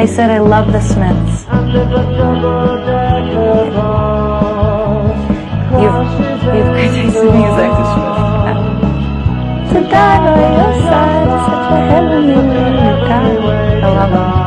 I said I love the Smiths. You've, you've taste music. To die by your side is such a heavenly I love them.